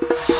you